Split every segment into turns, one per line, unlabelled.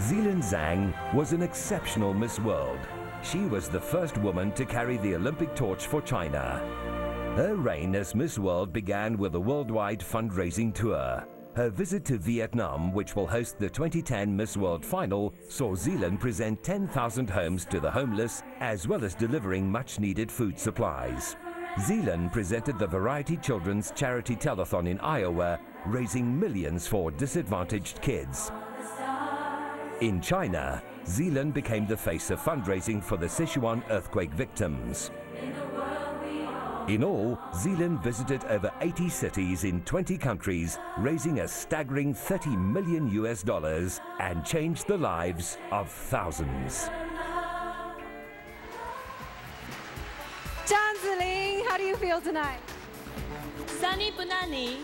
Zilin Zhang was an exceptional Miss World. She was the first woman to carry the Olympic torch for China. Her reign as Miss World began with a worldwide fundraising tour. Her visit to Vietnam, which will host the 2010 Miss World final, saw Zilin present 10,000 homes to the homeless, as well as delivering much needed food supplies. Zilin presented the Variety Children's Charity Telethon in Iowa, raising millions for disadvantaged kids. In China, Zilin became the face of fundraising for the Sichuan earthquake victims. In all, Zilin visited over 80 cities in 20 countries, raising a staggering 30 million US dollars and changed the lives of thousands.
Zhang Ziling, how do you feel tonight?
Sunny Bunani.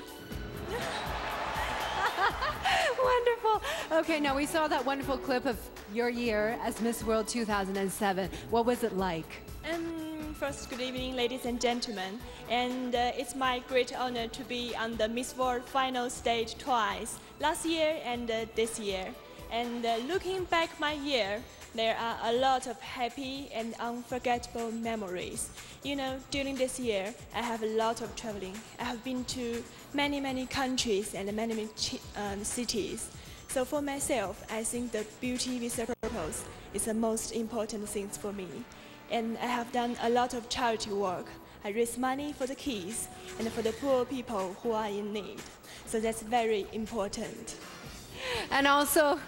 Wonderful. Okay, now we saw that wonderful clip of your year as Miss World 2007. What was it like?
Um, first, good evening, ladies and gentlemen. And uh, it's my great honor to be on the Miss World final stage twice, last year and uh, this year. And uh, looking back my year, there are a lot of happy and unforgettable memories. You know, during this year, I have a lot of traveling. I have been to many, many countries and many, many um, cities. So for myself, I think the beauty with a purpose is the most important thing for me. And I have done a lot of charity work. I raise money for the kids and for the poor people who are in need. So that's very important.
And also,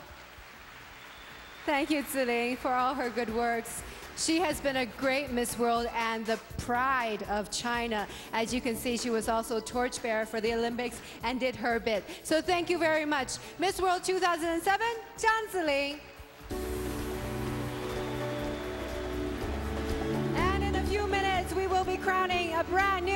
thank you, Ziling, for all her good works. She has been a great Miss World and the pride of China. As you can see, she was also torchbearer for the Olympics and did her bit. So thank you very much. Miss World 2007, Zhang Ziling. And in a few minutes, we will be crowning a brand new